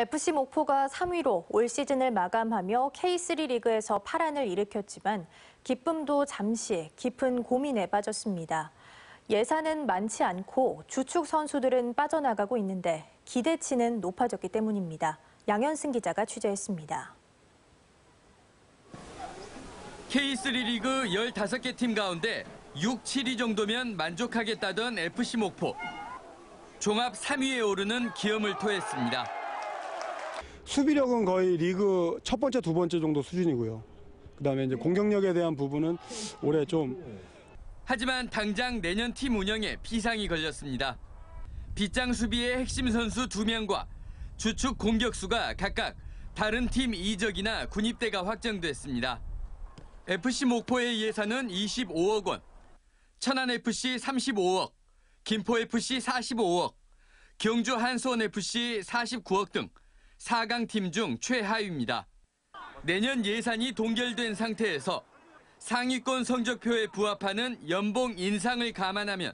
FC 목포가 3위로 올 시즌을 마감하며 K3 리그에서 파란을 일으켰지만 기쁨도 잠시 깊은 고민에 빠졌습니다. 예산은 많지 않고 주축 선수들은 빠져나가고 있는데 기대치는 높아졌기 때문입니다. 양현승 기자가 취재했습니다. K3 리그 15개 팀 가운데 6, 7위 정도면 만족하겠다던 FC 목포. 종합 3위에 오르는 기염을 토했습니다. 수비력은 거의 리그 첫 번째, 두 번째 정도 수준이고요. 그다음에 이제 공격력에 대한 부분은 올해 좀 하지만 당장 내년 팀 운영에 피상이 걸렸습니다. 빗장 수비의 핵심 선수 2명과 주축 공격수가 각각 다른 팀 이적이나 군입대가 확정됐습니다. FC 목포의 예산은 25억 원, 천안FC 35억, 김포FC 45억, 경주 한수원FC 49억 등 4강 팀 중 최하위입니다. 내년 예산이 동결된 상태에서 상위권 성적표에 부합하는 연봉 인상을 감안하면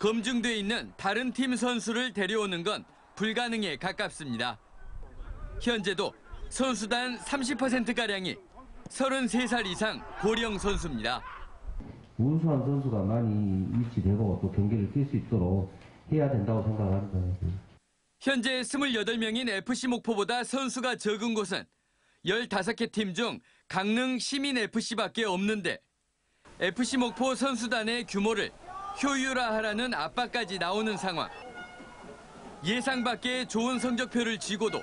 검증돼 있는 다른 팀 선수를 데려오는 건 불가능에 가깝습니다. 현재도 선수단 30%가량이 33살 이상 고령 선수입니다. 우수한 선수가 많이 유치되고 또 경기를 뛸 수 있도록 해야 된다고 생각합니다. 현재 28명인 FC 목포보다 선수가 적은 곳은 15개 팀 중 강릉 시민FC밖에 없는데 FC 목포 선수단의 규모를 효율화하라는 압박까지 나오는 상황. 예상 밖의 좋은 성적표를 쥐고도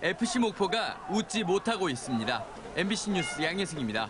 FC 목포가 웃지 못하고 있습니다. MBC 뉴스 양혜승입니다.